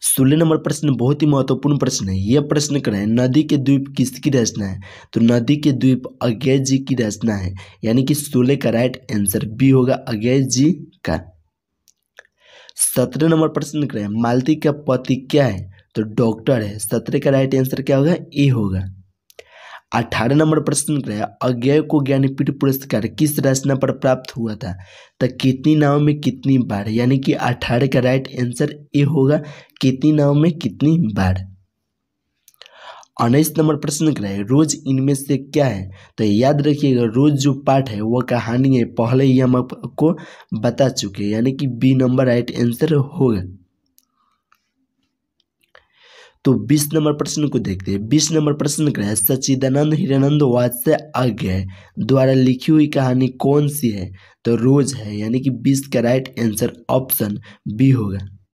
सोलह नंबर प्रश्न बहुत ही महत्वपूर्ण प्रश्न है। यह प्रश्न करें, नदी के द्वीप किसकी रचना है? तो नदी के द्वीप अज्ञय जी की रचना है। यानी कि सोलह का राइट आंसर बी होगा अज्ञय जी का। सत्रह नंबर प्रश्न करें, मालती का पति क्या है? तो डॉक्टर है। सत्रह का राइट आंसर क्या होगा? ए होगा। अठारह नंबर प्रश्न करें अज्ञय को ज्ञानपीठ पुरस्कार किस रचना पर प्राप्त हुआ था? तो कितनी नाव में कितनी बार, यानी कि अठारह का राइट आंसर ए होगा, कितनी नाव में कितनी बार? उन्नीस नंबर प्रश्न करें रोज इनमें से क्या है? तो याद रखिएगा, रोज जो पाठ है वह कहानी है, पहले ही हम आपको बता चुके हैं, यानी कि बी नंबर राइट आंसर होगा। तो बीस नंबर प्रश्न को देखते हैं। बीस नंबर प्रश्न का है सचिदानंद हिरानंद वाजसे आज्ञा द्वारा लिखी हुई कहानी कौन सी है? तो रोज है, यानी कि बीस का राइट आंसर ऑप्शन बी होगा।